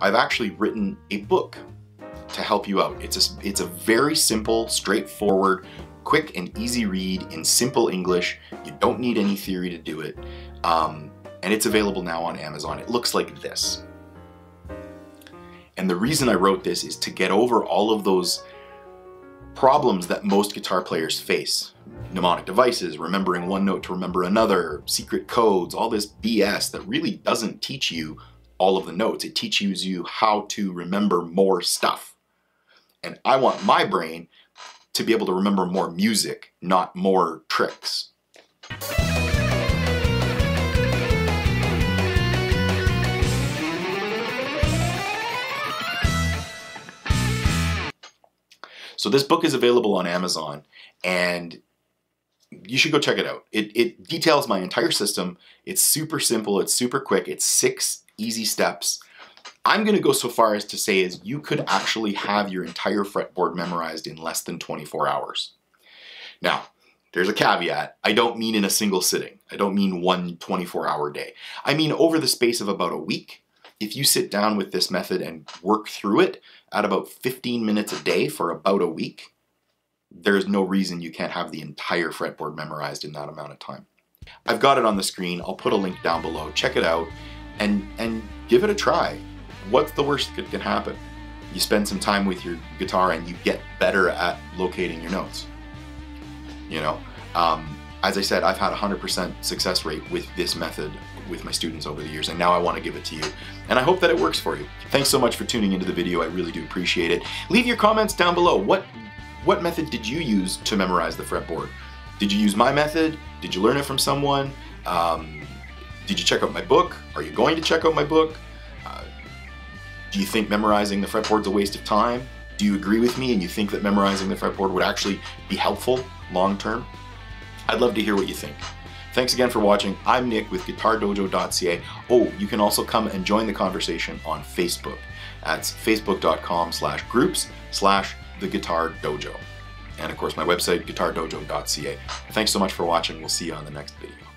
I've actually written a book to help you out. It's a, it's a very simple, straightforward, quick and easy read in simple English. You don't need any theory to do it. Um, and it's available now on Amazon. It looks like this. And the reason I wrote this is to get over all of those problems that most guitar players face. Mnemonic devices, remembering one note to remember another, secret codes, all this BS that really doesn't teach you all of the notes. It teaches you how to remember more stuff. And I want my brain to be able to remember more music, not more tricks. So this book is available on Amazon and you should go check it out. It, it details my entire system. It's super simple. It's super quick. It's six easy steps. I'm going to go so far as to say is you could actually have your entire fretboard memorized in less than 24 hours. Now, there's a caveat. I don't mean in a single sitting. I don't mean one 24 hour day. I mean over the space of about a week if you sit down with this method and work through it at about 15 minutes a day for about a week, there's no reason you can't have the entire fretboard memorized in that amount of time. I've got it on the screen. I'll put a link down below. Check it out and, and give it a try. What's the worst that can happen? You spend some time with your guitar and you get better at locating your notes. You know, um, as I said, I've had a 100% success rate with this method with my students over the years, and now I want to give it to you. And I hope that it works for you. Thanks so much for tuning into the video. I really do appreciate it. Leave your comments down below. What, what method did you use to memorize the fretboard? Did you use my method? Did you learn it from someone? Um, did you check out my book? Are you going to check out my book? Uh, do you think memorizing the fretboard is a waste of time? Do you agree with me and you think that memorizing the fretboard would actually be helpful long term? I'd love to hear what you think. Thanks again for watching. I'm Nick with GuitarDojo.ca. Oh, you can also come and join the conversation on Facebook. That's facebook.com slash groups slash the Guitar Dojo. And of course, my website, guitardojo.ca. Thanks so much for watching. We'll see you on the next video.